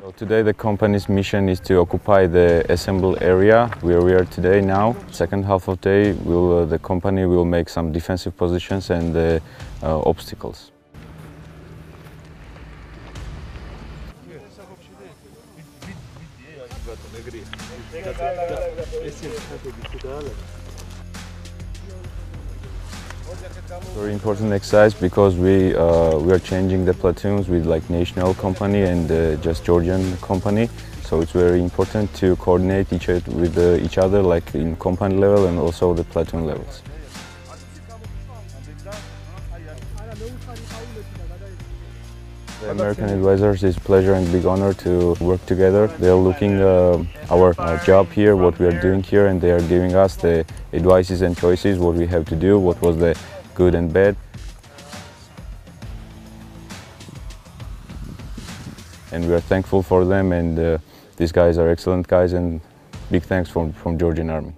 So today the company's mission is to occupy the assemble area where we are today now. Second half of day, will, uh, the company will make some defensive positions and uh, uh, obstacles. Very important exercise because we uh, we are changing the platoons with like national company and uh, just Georgian company. So it's very important to coordinate each with uh, each other like in company level and also the platoon levels. The American advisors is pleasure and big honor to work together. They are looking uh, our uh, job here, what we are doing here, and they are giving us the advices and choices, what we have to do, what was the good and bad. And we are thankful for them, and uh, these guys are excellent guys, and big thanks from, from Georgian Army.